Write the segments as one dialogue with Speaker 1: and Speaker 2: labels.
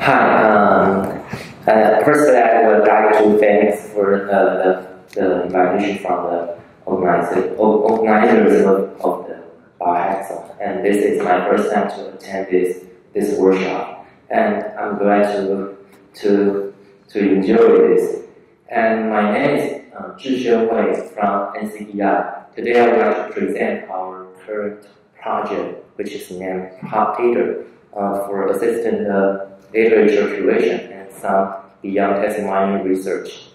Speaker 1: Hi. Um, uh, firstly, I would like to thank for uh, the, the invitation from the organizer, organizers of, of the biohackathon. And this is my first time to attend this this workshop, and I'm glad to to to enjoy this. And my name is uh, Chih-Hsuan Wei from NCBI. Today, I would like to present our current project, which is named PubTator, uh, for assistant uh, literature curation and some beyond text mining research.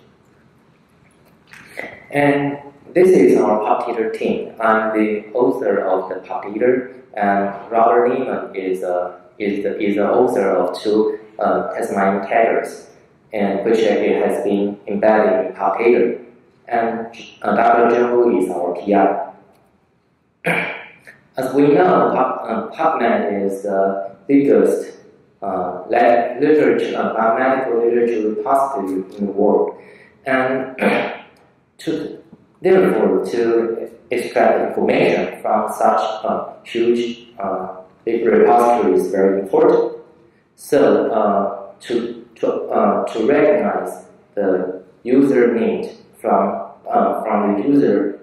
Speaker 1: And this is our PubTator team. I'm the author of the PubTator, and Robert Leaman is a is the, is the author of two uh, text mining taggers, and which has been embedded in PubTator. And uh, Dr. Is our PI. As we know, Pub, uh, PubMed is the biggest uh, literature, uh, biomedical literature repository in the world. And to, therefore, to extract information from such a huge uh, repository is very important. So uh, to, to, uh, to recognize the user need from, uh, from the user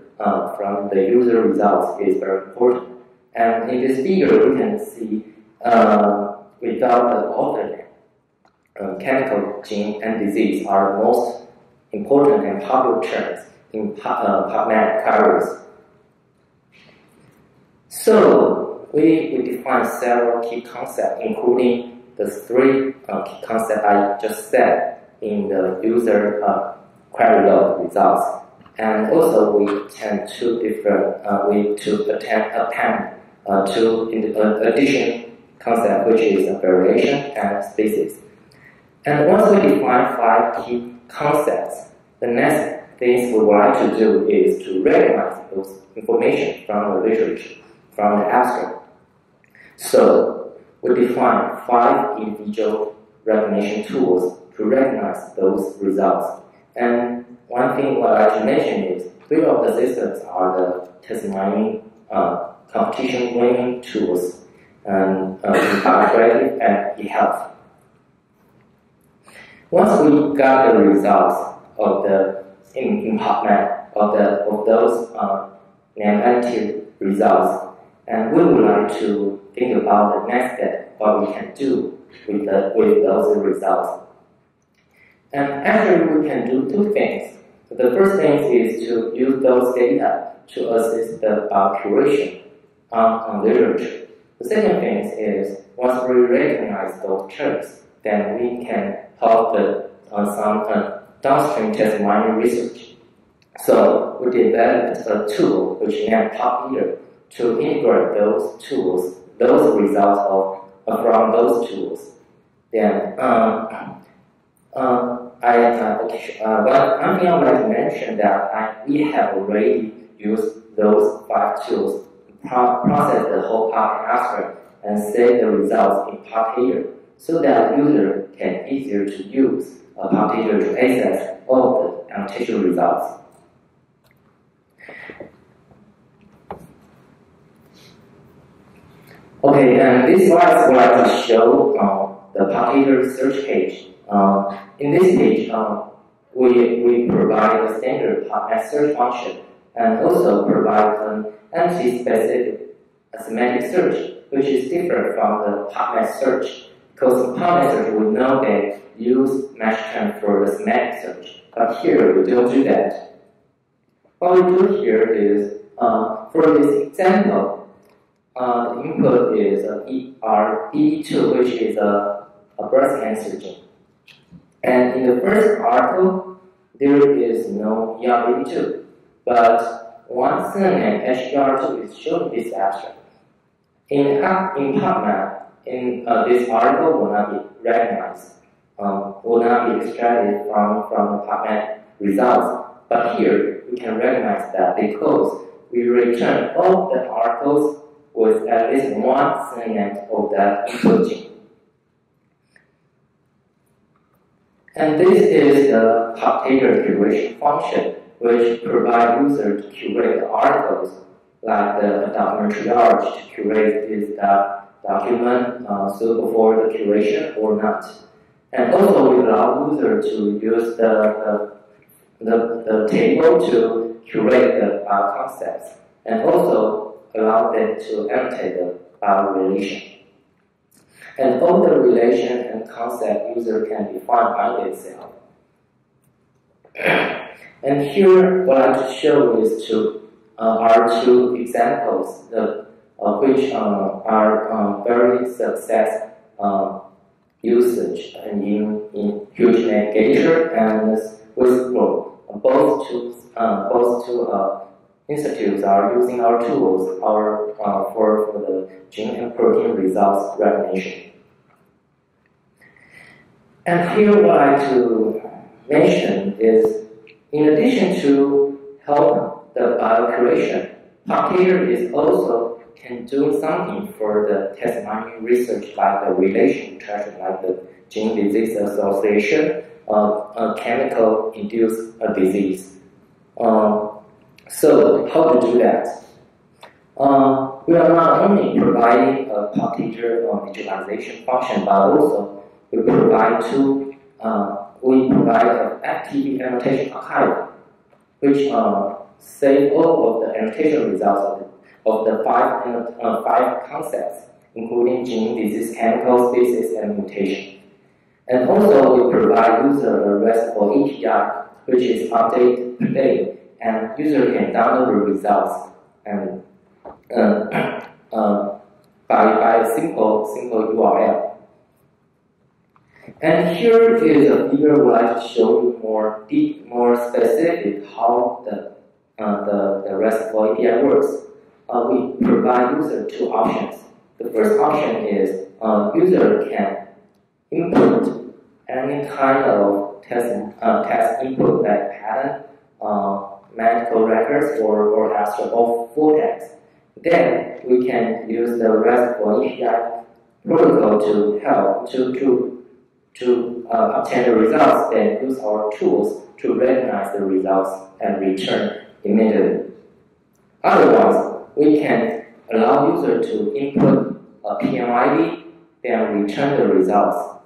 Speaker 1: from the user results is very important. And in this figure, we can see uh, without the alternate, uh, chemical, gene, and disease are the most important and popular terms in uh, PubMed queries. So we, we define several key concepts, including the three uh, key concepts I just said in the user uh, query log results. And also we tend to different, uh, we to attend, append uh, to in, uh, addition concept, which is a variation and species. And once we define five key concepts, the next thing we would like to do is to recognize those information from the literature, from the abstract. So we define five individual recognition tools to recognize those results. And one thing I'd like to mention is three of the systems are the text mining uh, competition winning tools and um, and e-health. Once we got the results of the in, in of the of those uh, negative results, and we would like to think about the next step, what we can do with the with those results. And actually, we can do two things. The first thing is to use those data to assist the uh, curation on, on literature. The second thing is, once we recognize those terms, then we can help the, uh, some uh, downstream mining research. So we developed a tool which named PubTator to integrate those tools, those results of, uh, from those tools. Then um, I uh, uh, well, one I would like to mention that I, we have already used those five tools process the whole part abstract and save the results in PubTator so that user can easier to use a PubTator to access all the annotation results. Okay, and this slide would like to show uh, the PubTator search page. Uh, in this page, uh, we, we provide a standard search function and also provide an entity-specific semantic search, which is different from the PubMed search. Because PubMed search, we know that use MaxTrain for the semantic search, but here we don't do that. What we do here is, uh, for this example, uh, the input is a ER2, which is a, a breast cancer gene. And in the first article, there is no ER2. But one synonym HER2 is in this abstract. In, in PubMed, in uh, this article will not be recognized, um, will not be extracted from, from the PubMed results. But here, we can recognize that because we return all the articles with at least one synonym of that input. And this is the PubTator curation function which provide users to curate articles like the document triage to curate is the document uh, suitable for the curation or not. And also we allow user to use the, the, the, the table to curate the uh, concepts and also allow them to annotate the uh, relation. And all the relation and concept user can define by itself. and here, what I to show is two uh, are two examples of, uh, which uh, are uh, very success uh, usage in, in huge navigator and whistleblower. Both two, uh, both two institutes are using our tools our, uh, for, for the gene and protein results recognition. And here what I to mention is, in addition to help the biocuration, PubTator is also can do something for the text mining research like the relation interaction, like the gene disease association, of a chemical induced a disease. Um, so how to do that? Uh, we are not only providing a PubTator or visualization function, but also we provide two, uh, we provide an FTP annotation archive, which uh, save all of the annotation results of the, five, uh, five concepts, including gene, disease, chemical, species, and mutation. And also we provide user a RESTful API, which is updated per day and user can download the results and uh, uh, by, by a simple simple URL. And here is a figure where I to show you more deep, more specific how the uh, the, the RESTful API works. Uh, we provide user two options. The first option is uh, user can input any kind of test, uh, test input like pattern, uh, medical records or, or extra or full text. Then we can use the RESTful API protocol to help to to to uh, obtain the results. Then use our tools to recognize the results and return immediately. Otherwise, we can allow user to input a PMID, then return the results.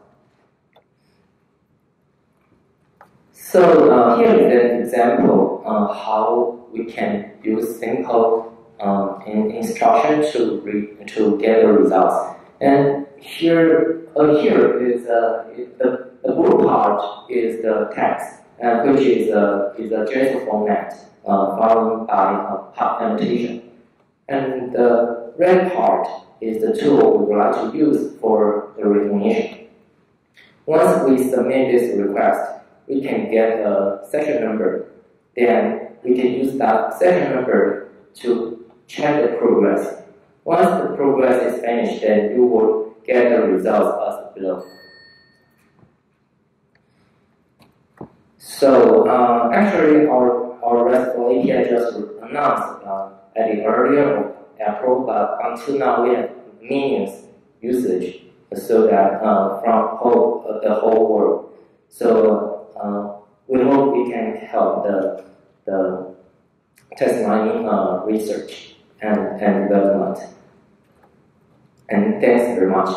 Speaker 1: So uh, here is an example uh, how we can use simple um, instruction to to get the results. And here uh, here is uh, the, the blue part is the text, uh, which is a is a JSON format uh, followed by a pub annotation. And the red part is the tool we would like to use for the recognition. Once we submit this request, we can get a session number. Then we can use that session number to check the progress. Once the progress is finished, then you will get the results as below. So uh, actually, our our RESTful API just announced uh, at the earlier April, but until now we have millions usage so that uh, from whole, uh, the whole world. So uh, we hope we can help the, the text mining uh, research and, and development. And thanks very much.